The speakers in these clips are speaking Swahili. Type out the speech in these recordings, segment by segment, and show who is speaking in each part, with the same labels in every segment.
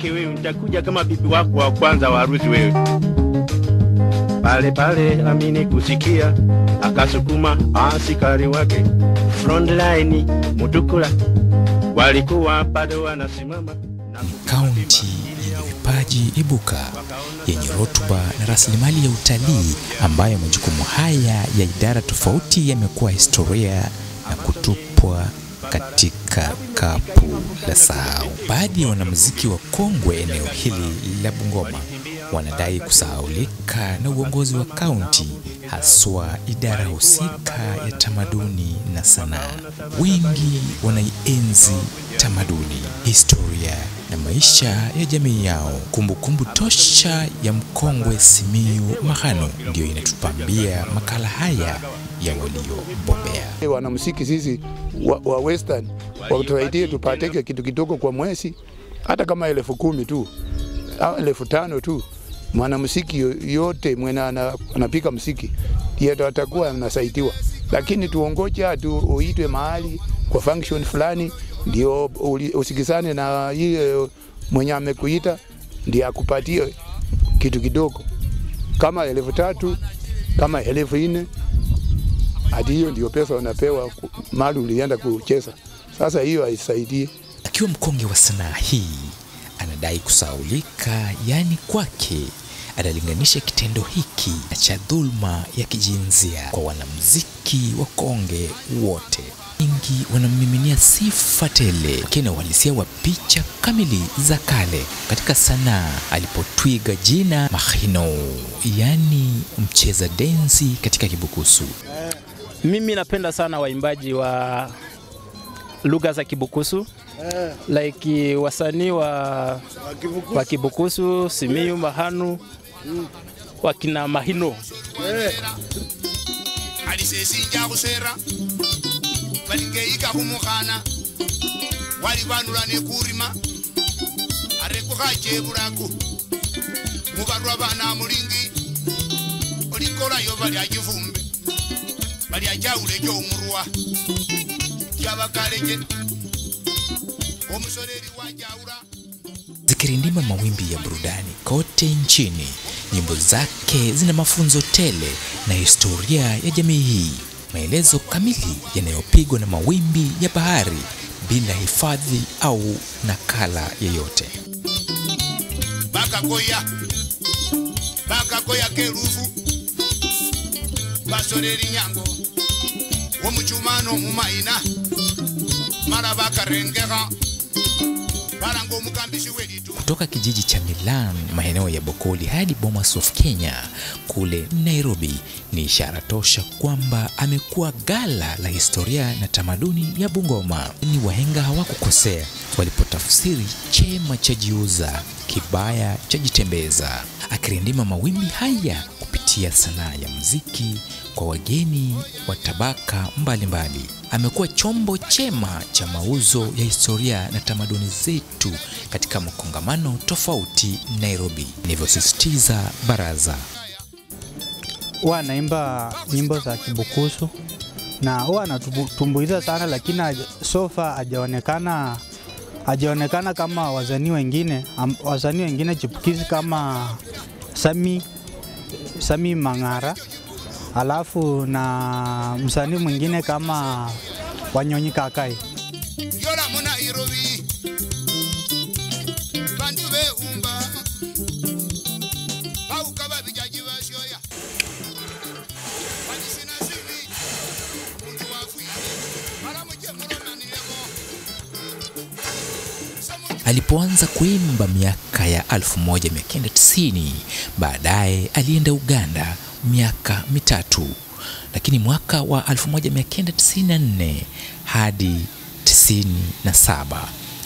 Speaker 1: mke wewe, nitakuja kama bibi wako wa kwanza wa harusi wewe. Pale pale Amini kusikia, akasukuma askari wake frontline Mutukula, walikuwa bado wanasimama
Speaker 2: Kaunti yenye vipaji ibuka yenye rutuba na rasilimali ya utalii ambayo majukumu haya ya idara tofauti yamekuwa historia na kutupwa katika kapu la sahau. Baadhi ya wanamuziki wa kongwe eneo hili la Bungoma wanadai kusahaulika na uongozi wa kaunti, haswa idara husika ya tamaduni na sanaa. Wengi wanaienzi tamaduni, historia na maisha ya jamii yao. Kumbukumbu tosha ya mkongwe Simiyu Mahano ndiyo inatupambia makala haya ya waliobobea.
Speaker 3: Wanamuziki sisi wa, wa western watusaidie tupateke kitu kidogo kwa mwezi, hata kama elfu kumi tu au elfu tano tu. Mwanamuziki yote mwenye anapika muziki ndiye ndo atakuwa anasaidiwa, lakini tuongoje tu uitwe mahali kwa function fulani ndio usikizane na yeye mwenye amekuita ndio akupatie kitu kidogo kama elfu tatu kama elfu nne hadi hiyo ndio pesa wanapewa mali ulienda kucheza. Sasa hiyo haisaidii.
Speaker 2: Akiwa mkonge wa sanaa hii anadai kusaulika, yaani kwake analinganisha kitendo hiki na cha dhulma ya kijinsia kwa wanamziki wakonge wote. Wengi wanammiminia sifa tele, kina uhalisia wa picha kamili za kale katika sanaa alipotwiga jina Mahino, yaani mcheza densi katika Kibukusu.
Speaker 4: Mimi napenda sana waimbaji wa lugha za Kibukusu. Like wasanii wa, wa Kibukusu, Simiyu, Mahanu, wakina Mahino.
Speaker 5: alisesinja khusera balingeyika khumukhana walibanula nekurima arekukhacheebulaku mubarwa bana mulingi. Olikolayo balya chifumbi balya chaule chomurwa chabakaleche omusoleri jaura.
Speaker 2: Zikirindima mawimbi ya burudani kote nchini. Nyimbo zake zina mafunzo tele na historia ya jamii hii, maelezo kamili yanayopigwa na mawimbi ya bahari bila hifadhi au nakala yeyote.
Speaker 5: bakakoya bakakoya kerufu basoleri nyango womuchumano mumaina mara bakarengekha baranga omukambisi weditu
Speaker 2: Kutoka kijiji cha Milan, maeneo ya Bokoli hadi Bomas of Kenya kule Nairobi, ni ishara tosha kwamba amekuwa gala la historia na tamaduni ya Bungoma. Ni wahenga hawakukosea walipotafsiri chema cha jiuza, kibaya cha jitembeza, akirindima mawimbi haya kupitia sanaa ya muziki kwa wageni wa tabaka mbalimbali. Amekuwa chombo chema cha mauzo ya historia na tamaduni zetu katika makongamano tofauti Nairobi, nilivyosisitiza baraza.
Speaker 6: huwa anaimba nyimbo za Kibukusu na huwa anatumbuiza sana, lakini sofa so hajaonekana hajaonekana kama wasanii wengine wasanii wengine chipukizi kama Sami Sami Mang'ara, alafu na msanii mwingine kama Wanyonyi Kakai.
Speaker 5: yola muna
Speaker 2: Alipoanza kuimba miaka ya 1990, baadaye alienda Uganda miaka mitatu, lakini mwaka wa 1994 hadi 97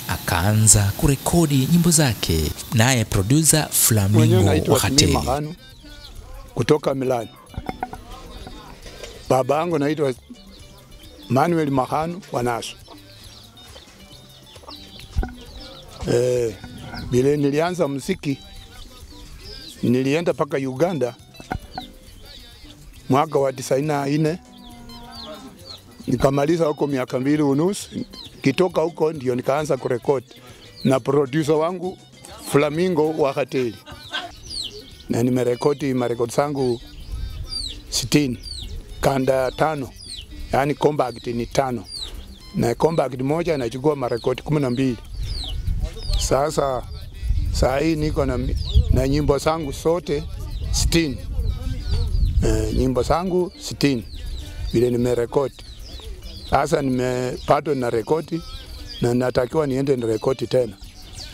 Speaker 2: akaanza kurekodi nyimbo zake, naye producer Flamingo
Speaker 3: naitwa
Speaker 2: wa
Speaker 3: Simi
Speaker 2: Hateli.
Speaker 3: Kutoka Milan. Baba yangu naitwa Manuel Mahanu Wanasu. Eh, vile nilianza muziki nilienda mpaka Uganda mwaka wa tisaini na nne nikamaliza huko miaka mbili unusu. Kitoka huko ndio nikaanza kurekodi na producer wangu Flamingo wa Hateli, na nimerekodi marekodi zangu sitini kanda tano, yaani compact ni tano, na compact moja inachukua marekodi kumi na mbili. Sasa saa hii niko na, na nyimbo zangu zote sitini, e, nyimbo zangu sitini. Vile nimerekodi. Sasa nimepatwa na rekodi na natakiwa niende na rekodi tena,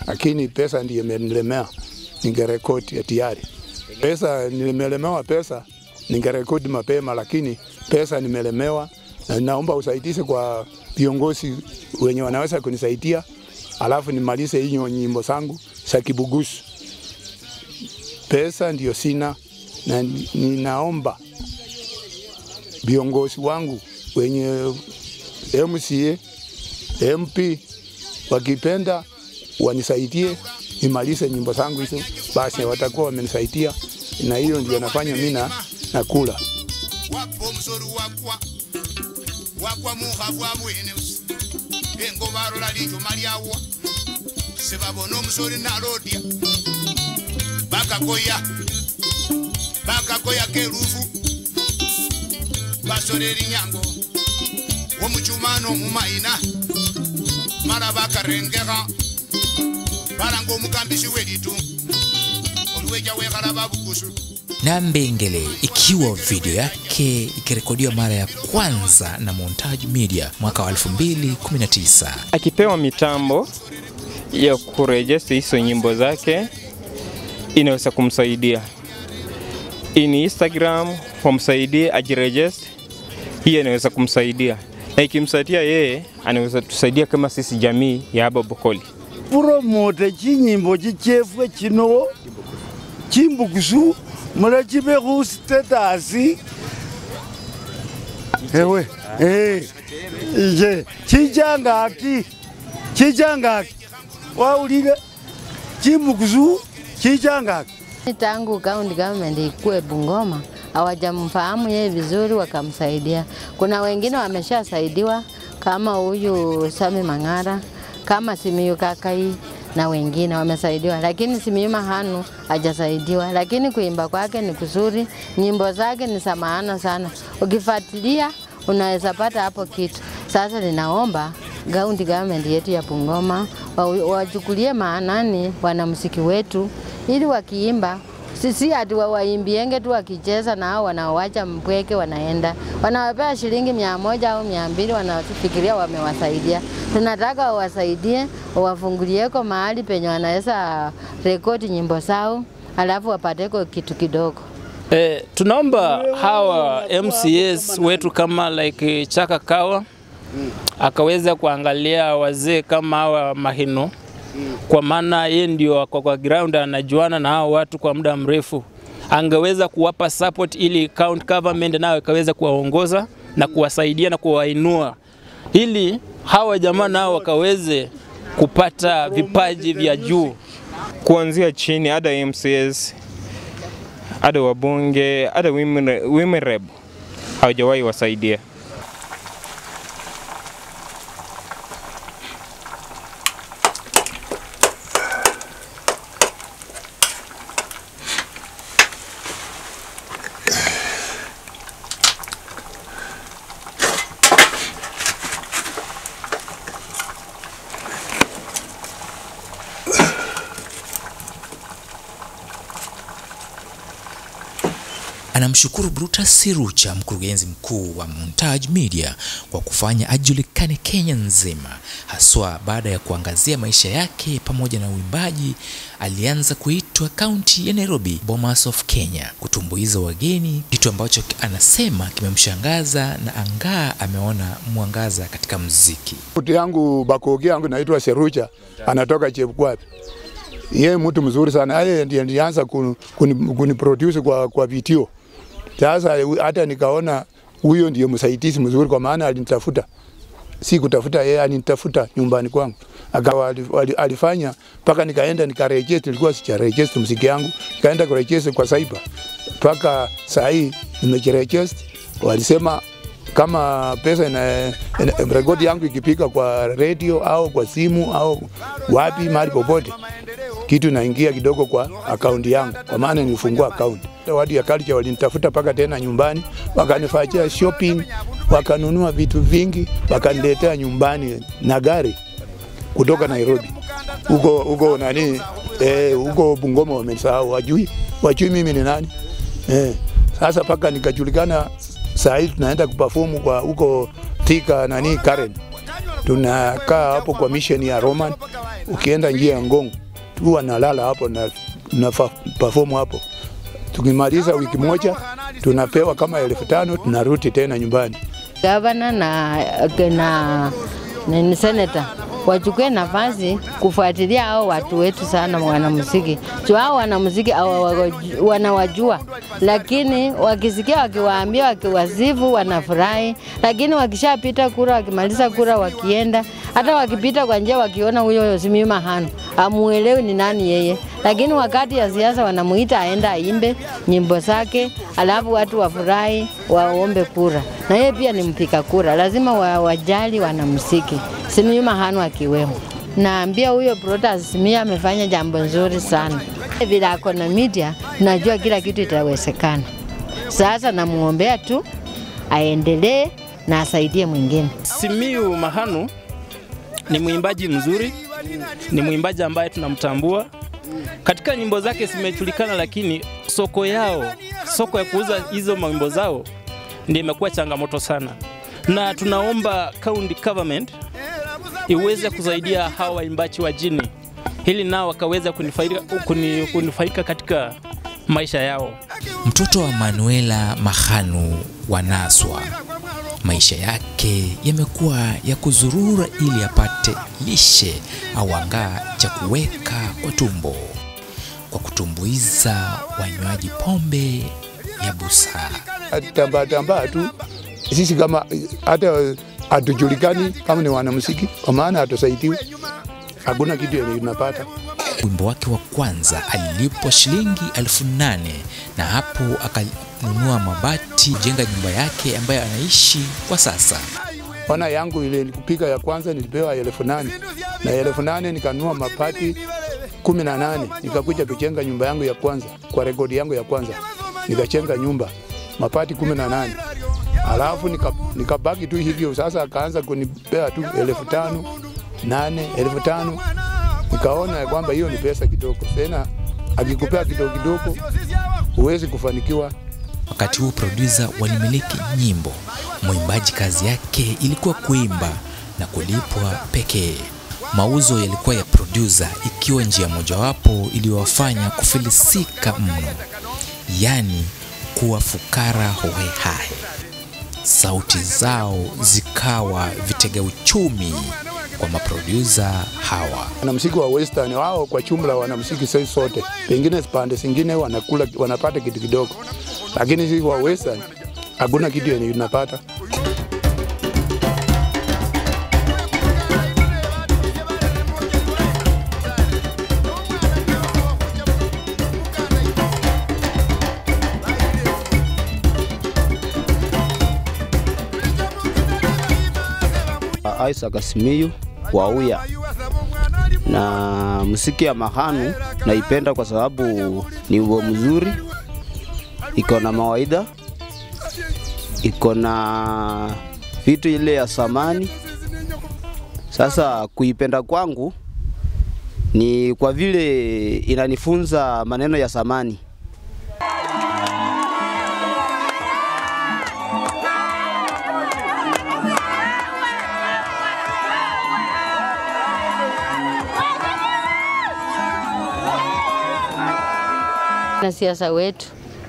Speaker 3: lakini pesa ndiyo imenilemea, ningerekodi ya tayari. Pesa nimelemewa pesa, ningerekodi mapema, lakini pesa nimelemewa, na naomba usaidizi kwa viongozi wenye wanaweza kunisaidia, alafu nimalize hiyo nyimbo zangu za Kibugusu. Pesa ndio sina, na ni- ninaomba viongozi wangu wenye MCA, MP wakipenda wanisaidie nimalize nyimbo zangu hizo, basi watakuwa wamenisaidia, na hiyo ndio nafanya mimi na nakula.
Speaker 5: wapo omusori wakwa wakwa muha bwa bwene engo barola lijo lyawa sebabona omusori nalodya bakakoya bakakoya kerufu. Basora erinyango womuchumano mumaina. Mara bakarengekha balanga omukambisi welitu oluweja wekhala babukusu
Speaker 2: na Mbengele, ikiwa video yake ikirekodiwa mara ya kwanza na Montage Media mwaka wa 2019.
Speaker 7: akipewa mitambo ya kurejesta hizo nyimbo zake inaweza kumsaidia. In Instagram wamsaidie ajirejest, hiyo inaweza kumsaidia. Na ikimsaidia yeye, anaweza tusaidia kama sisi jamii ya hapa Bokoli.
Speaker 8: promote chinyimbo chichefwe chino chimbukusu mula chibe khu status ewe eh ije chichangaki chichangaki waulile chimukuzu chichangaki
Speaker 9: Tangu county government ikue Bungoma hawajamfahamu yeye vizuri, wakamsaidia. Kuna wengine wameshasaidiwa kama huyu Sami Mang'ara, kama Simiyu Kakai na wengine wamesaidiwa, lakini Simiyu Mahanu hajasaidiwa. Lakini kuimba kwake ni kuzuri, nyimbo zake ni za maana sana, ukifuatilia unaweza pata hapo kitu. Sasa ninaomba county government yetu ya Bungoma wa- wachukulie maanani wanamuziki wetu, ili wakiimba sisi ati wawaimbienge tu wakicheza na hao wanaowacha mpweke wanaenda wanawapea shilingi mia moja au mia mbili wanafikiria wamewasaidia. Tunataka wawasaidie, wafungulieko mahali penye wanaweza rekodi nyimbo zao, alafu wapateko kitu kidogo.
Speaker 4: Eh, tunaomba hawa MCAs wetu kama like Chaka Kawa akaweza kuangalia wazee kama hawa Mahino, mm. kwa maana yeye ndio ako kwa ground, anajuana na hao watu kwa muda mrefu, angeweza kuwapa support ili county government nayo ikaweza kuwaongoza na kuwasaidia na kuwainua, ili hawa jamaa nao wakaweze kupata vipaji vya juu.
Speaker 7: kuanzia chini ada MCS ada wabunge ada women, women rep hawajawahi wasaidia.
Speaker 2: Anamshukuru Brutus Sirucha, mkurugenzi mkuu wa Montage Media kwa kufanya ajulikane Kenya nzima, haswa baada ya kuangazia maisha yake pamoja na uimbaji. Alianza kuitwa kaunti ya Nairobi, Bomas of Kenya, kutumbuiza wageni, kitu ambacho anasema kimemshangaza na angaa ameona mwangaza katika muziki.
Speaker 3: Mtu yangu bakogi yangu naitwa Serucha, anatoka Chepkwapi Yeye mtu mzuri sana, yeye ndiye alianza kuniproduce kuni, kuni kwa, kwa video. Sasa hata nikaona huyo ndiye msaidizi mzuri, kwa maana alinitafuta, si kutafuta yeye, alinitafuta nyumbani kwangu, akawa alifanya mpaka nikaenda nikaregister, nilikuwa sijaregister mziki yangu, nikaenda kuregister kwa cyber. Mpaka saa hii. Walisema kama pesa ina, ina rekodi yangu ikipika kwa redio au kwa simu au wapi mahali popote, kitu inaingia kidogo kwa akaunti yangu, kwa maana nilifungua akaunti. Watu ya culture walinitafuta mpaka tena nyumbani, wakanifanyia shopping, wakanunua vitu vingi, wakaniletea nyumbani na gari kutoka Nairobi. Huko huko nani? Eh, huko Bungoma wamesahau, wajui wajui mimi ni nani. Eh. Sasa mpaka nikajulikana, saa hii tunaenda kuperform kwa huko Thika nani Karen, tunakaa hapo kwa mission ya Roman, ukienda njia ya Ngong tu wanalala hapo na, na perform hapo. Tukimaliza wiki moja tunapewa kama elfu tano tunarudi tena nyumbani.
Speaker 9: gavana na, na, na seneta wachukue nafasi kufuatilia hao watu wetu sana wanamuziki. Juu hao wanamuziki wanawajua, lakini wakisikia wakiwaambia, wakiwasifu wanafurahi, lakini wakishapita kura, wakimaliza kura, wakienda hata wakipita kwa njia, wakiona huyo Simiyu Mahano amuelewi ni nani yeye, lakini wakati ya siasa wanamuita aenda aimbe nyimbo zake, alafu watu wafurahi, waombe kura, na yeye pia ni mpiga kura, lazima wa, wajali wanamuziki, Simiyu Mahanu akiwemo. Naambia huyo Brothers Simiyu amefanya jambo nzuri sana, vile ako na media, najua kila kitu itawezekana. Sasa namuombea tu aendelee na asaidie mwingine.
Speaker 4: Simiyu Mahanu ni mwimbaji mzuri, ni mwimbaji ambaye tunamtambua. Katika nyimbo zake zimejulikana, lakini soko yao, soko ya kuuza hizo mawimbo zao ndio imekuwa changamoto sana, na tunaomba county government iweze kusaidia hawa waimbaji wa jini ili nao wakaweza kunufaika, kuni- kunufaika katika maisha yao.
Speaker 2: Mtoto wa Manuela Mahanu wa Naswa, maisha yake yamekuwa ya kuzurura ili apate lishe au angaa cha kuweka kwa tumbo, kwa kutumbuiza wanywaji pombe ya busaa.
Speaker 3: Tambaa tambaa tu sisi kama hata hatujulikani kama ni wanamuziki, kwa maana hatusaidiwi, hakuna kitu yenye tunapata.
Speaker 2: Wimbo wake wa kwanza alilipwa shilingi elfu nane na hapo akanunua mabati kujenga nyumba yake ambayo anaishi kwa sasa.
Speaker 3: Ona yangu ile kupiga ya kwanza nilipewa elfu nane. Na elfu nane nikanunua mabati kumi na nane. Nikakuja kujenga nyumba yangu ya kwanza kwa rekodi yangu ya kwanza. Nikajenga nyumba mapati kumi na nane alafu nikabaki nika- tu hivyo. Sasa akaanza kunipea tu elfu tano nane elfu tano nikaona ya kwamba hiyo ni pesa kidogo, tena akikupea kidogo kidogo huwezi kufanikiwa.
Speaker 2: Wakati huu producer walimiliki nyimbo, mwimbaji kazi yake ilikuwa kuimba na kulipwa pekee. Mauzo yalikuwa ya producer, ikiwa njia mojawapo iliyowafanya kufilisika mno, yaani kuwa fukara hohehahe. Sauti zao zikawa vitega uchumi kwa maprodusa hawa.
Speaker 3: Wanamsiki wa western wao kwa chumla wanamsiki sisi sote, pengine pande zingine wanakula wanapata kitu kidogo, lakini sisi wa western hakuna kitu yenye tunapata.
Speaker 10: Isaac Simiyu wa Uya na muziki ya Mahanu naipenda kwa sababu ni wimbo mzuri, iko na mawaidha, iko na vitu ile ya samani. Sasa kuipenda kwangu ni kwa vile inanifunza maneno ya samani.
Speaker 9: Wanasiasa wetu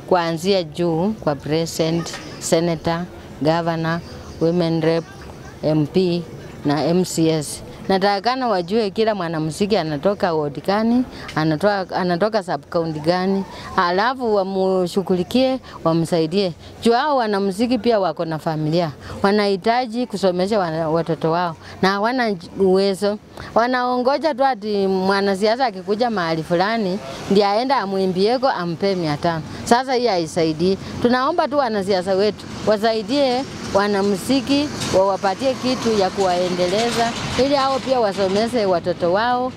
Speaker 9: kuanzia juu kwa president, senator, governor, women rep, MP na MCS. Natakana wajue kila mwanamuziki anatoka ward gani, anatoka, anatoka sub county gani, alafu wamushughulikie, wamsaidie. Juu hao wanamuziki pia wako na familia, wanahitaji kusomesha watoto wao na hawana uwezo. Wanaongoja tu ati mwanasiasa akikuja mahali fulani ndiye aenda amwimbieko ampe mia tano. Sasa hii haisaidii. Tunaomba tu wanasiasa wetu wasaidie wanamuziki, wawapatie kitu ya kuwaendeleza ili hao pia wasomeshe watoto wao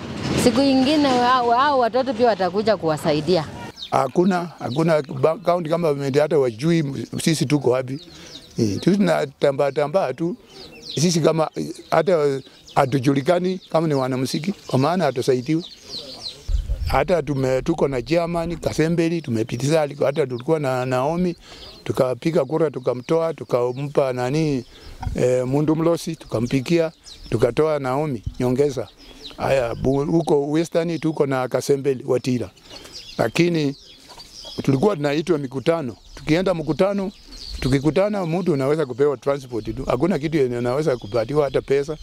Speaker 9: siku ingine hao watoto pia watakuja kuwasaidia.
Speaker 3: Hakuna hakuna kaunti kama government hata wajui sisi tuko wapi. Eh, tu tunatambaa tambaa tu sisi kama hata hatujulikani kama ni wanamuziki, kwa maana hatusaidiwi. Hata tume, tuko na chairman Kasembeli tumepitisha, hata tulikuwa na Naomi tukapiga kura tukamtoa, tukampa nani e, Mundu Mlosi tukampikia, tukatoa Naomi nyongeza. Haya huko Western tuko na Kasembeli Watira, lakini tulikuwa tunaitwa mikutano. Tukienda mkutano, tukikutana, mtu unaweza kupewa transport tu, hakuna kitu yenye unaweza kupatiwa hata pesa.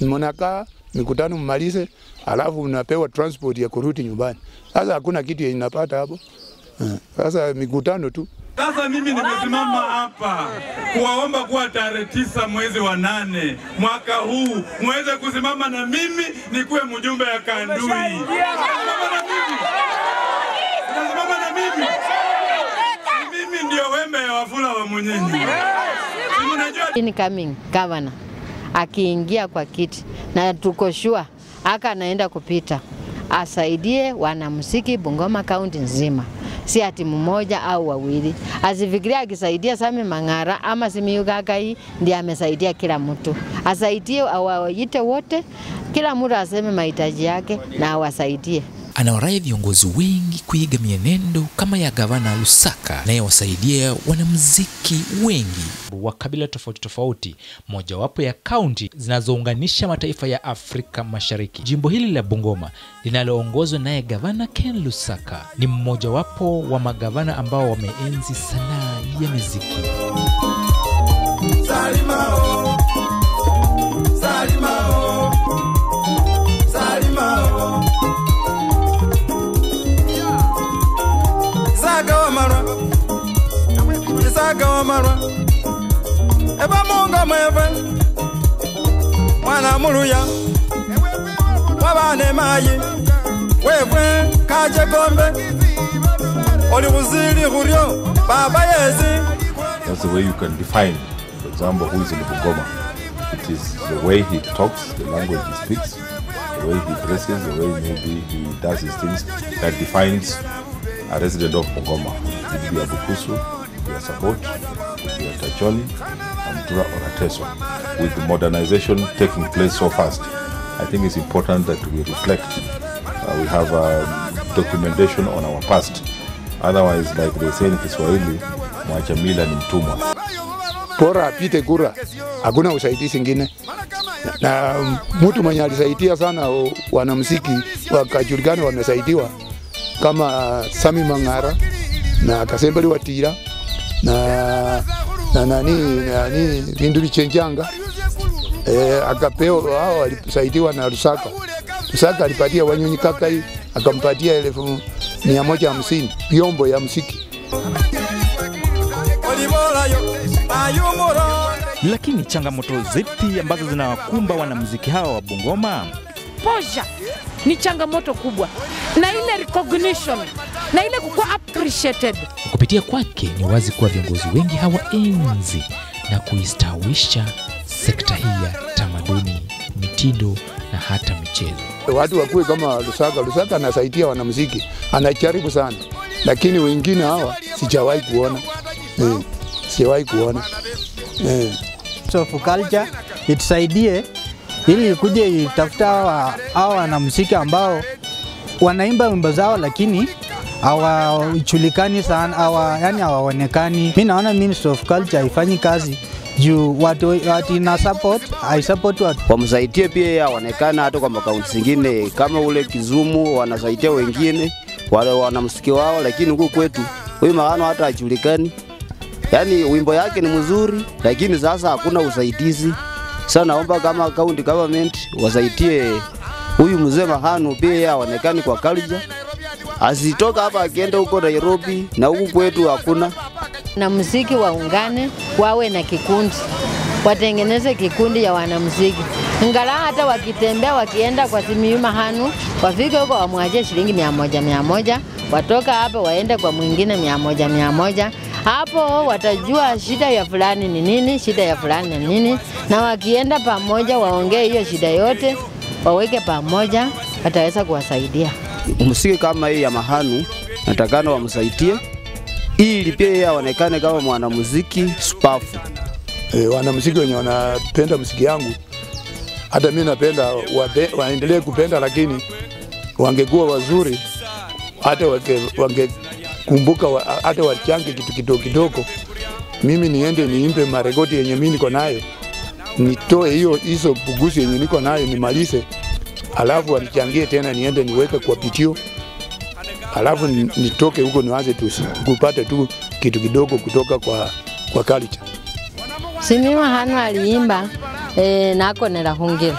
Speaker 3: Mnakaa mikutano mmalize, alafu unapewa transport ya kurudi nyumbani. Sasa hakuna kitu yenye napata hapo. Eh, Sasa mikutano tu.
Speaker 11: Sasa mimi nimesimama hapa kuwaomba kuwa tarehe tisa mwezi wa nane mwaka huu muweze kusimama na mimi nikuwe mjumbe ya Kandui. Unasimama na mimi? Mimi? Mimi ndio wembe ya Wafula wa Munyinyi.
Speaker 9: Incoming governor akiingia kwa kiti. Na tuko sure aka anaenda kupita, asaidie wanamuziki Bungoma kaunti nzima, si ati mmoja au wawili. Asifikiria akisaidia Sami Mang'ara ama Simiyu Kakai ndiye amesaidia kila mtu, asaidie, awaite wote, kila mtu aseme mahitaji yake na awasaidie.
Speaker 2: Anawarai viongozi wengi kuiga mienendo kama ya gavana Lusaka anayewasaidia wanamuziki wengi wa kabila tofauti tofauti, mojawapo ya kaunti zinazounganisha mataifa ya Afrika Mashariki. Jimbo hili la Bungoma linaloongozwa naye gavana Ken Lusaka ni mmojawapo wa magavana ambao wameenzi sanaa ya muziki.
Speaker 12: Salimao, Salimao, Salimao. Kuzili kuryo, baba.
Speaker 13: That's the way you can define, for example, who is in Bungoma. It is the way he talks, the language he speaks, the way he dresses, the way maybe he does his things that defines a resident of Bungoma. It could be a Bukusu, it support a Tacholi, a Mtura or. With the modernization taking place so fast, I think it's important that we reflect. Uh, we have a documentation on our past. Otherwise, like they say in Kiswahili, mwacha mila ni mtumwa.
Speaker 3: Bora apite kura, hakuna usaidizi ingine. Na mtu mwenye alisaidia sana wanamsiki wakajulikana wamesaidiwa kama Sami Mang'ara na Kasembeli Watira na na nani nani Vindu Vichenjanga eh, akapewa hao alisaidiwa na Rusaka. Rusaka alipatia Wanyonyi hii akampatia elfu mia moja hamsini vyombo ya
Speaker 12: msiki
Speaker 14: Lakini changamoto zipi ambazo zinawakumba wanamuziki hawa wa Bungoma?
Speaker 15: Posha ni changamoto kubwa, na ile recognition na ile kukuwa appreciated.
Speaker 2: Kupitia kwake ni wazi kuwa viongozi wengi hawaenzi na kuistawisha sekta hii ya tamaduni, mitindo na hata michezo.
Speaker 3: watu wakuwe kama Lusaka. Lusaka anasaidia wanamuziki, anajaribu sana, lakini wengine hawa sijawahi kuona eh, sijawahi kuona eh.
Speaker 6: for culture itusaidie ili ikuje itafuta hawa hawa wanamuziki ambao wanaimba wimbo zao lakini hawajulikani sana hawa, yani hawaonekani. Mi naona Ministry of Culture haifanyi kazi juu watu, watu ina support haisupport watu
Speaker 10: wamsaidie pia yeye aonekana hata kwa makaunti zingine kama ule Kizumu, wanasaidia wengine wale wanamsiki wao, lakini huku kwetu huyu maana hata hajulikani. Yaani wimbo yake ni mzuri, lakini sasa hakuna usaidizi. Sasa naomba kama county government wasaidie huyu mzee Mahanu pia yaonekani aonekane kwa culture, asitoka hapa akienda huko Nairobi na huku kwetu hakuna.
Speaker 9: na muziki waungane, wawe na kikundi, watengeneze kikundi ya wanamuziki. Ngala hata wakitembea wakienda kwa Simiyu hanu wafike huko wamwachie shilingi mia moja mia moja, watoka hapa waende kwa mwingine mia moja mia moja. Hapo watajua shida ya fulani ni nini, shida ya fulani ni nini, na wakienda pamoja waongee hiyo shida yote, waweke pamoja, wataweza kuwasaidia.
Speaker 10: Muziki kama hii ya Mahanu natakana wamsaidie ili pia yeye aonekane kama mwanamuziki shupavu.
Speaker 3: E, wanamuziki wenye wanapenda muziki yangu, hata mimi napenda waendelee kupenda, lakini wangekuwa wazuri, hata wangekumbuka wange hata wachange kitu kidogo kidogo, mimi niende niimbe marekodi yenye mimi niko nayo, nitoe hiyo hizo buguzi yenye niko nayo nimalize, alafu anichangie tena, niende niweke kwa pitio, alafu nitoke huko nianze tu kupata tu kitu kidogo kutoka kwa kwa culture.
Speaker 9: Simiwa hanu aliimba e, nakonela hungira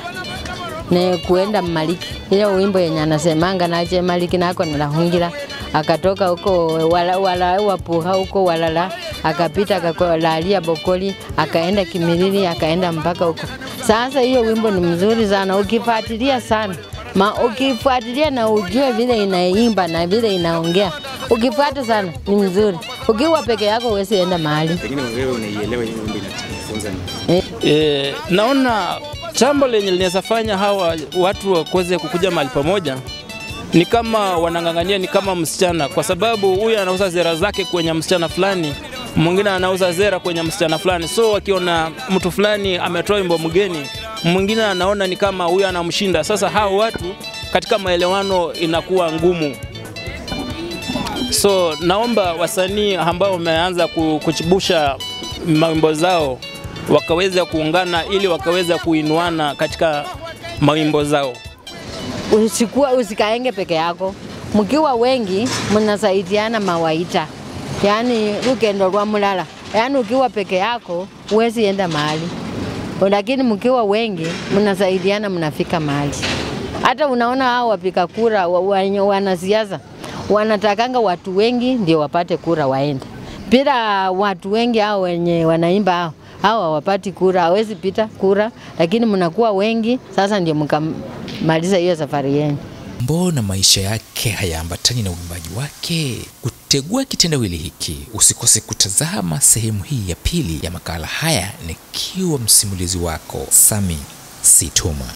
Speaker 9: ne kuenda mmaliki ile wimbo yenye anasemanga nache Maliki nakonela hungira, akatoka huko wala, wala wapuha huko walala, akapita akalalia Bokoli, akaenda Kimilili, akaenda mpaka huko. Sasa hiyo wimbo ni mzuri sana, ukifuatilia sana ma ukifuatilia na ujue vile inaimba na vile inaongea, ukifuata sana ni mzuri. Ukiwa peke yako huwezi enda mahali.
Speaker 2: Pengine wewe unaielewa hiyo wimbo inafunza nini?
Speaker 4: E, naona jambo lenye linaweza fanya hawa watu wakuweze kukuja mahali pamoja ni kama wanang'ang'ania, ni kama msichana, kwa sababu huyu anauza zera zake kwenye msichana fulani, mwingine anauza zera kwenye msichana fulani. So wakiona mtu fulani ametoa wimbo mgeni, mwingine anaona ni kama huyu anamshinda. Sasa hao watu katika maelewano inakuwa ngumu. So naomba wasanii ambao wameanza kuchibusha mawimbo zao wakaweza kuungana ili wakaweza kuinuana katika mawimbo zao.
Speaker 9: usikuwa usikaenge peke yako, mkiwa wengi mnasaidiana mawaita, yaani lukendo lwa mulala. Yaani ukiwa peke yako huwezi enda mahali, lakini mkiwa wengi mnasaidiana, mnafika mahali. Hata unaona hao wapika kura wanasiasa wanatakanga watu wengi ndio wapate kura waende, bila watu wengi hao wenye wanaimba hao hao hawapati kura, hawezi pita kura, lakini mnakuwa wengi, sasa ndio mkamaliza hiyo safari yenu.
Speaker 2: Mbona maisha yake hayaambatani na uimbaji wake? Kutegua kitendawili hiki, usikose kutazama sehemu hii ya pili ya makala haya, nikiwa msimulizi wako Sami Situma.